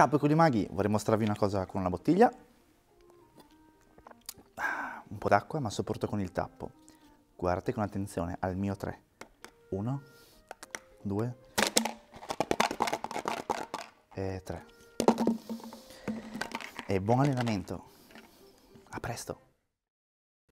Ciao piccoli maghi, vorrei mostrarvi una cosa con una bottiglia. Un po' d'acqua, ma sopporto con il tappo. Guardate con attenzione al mio 3. 1, 2 e 3. E buon allenamento. A presto.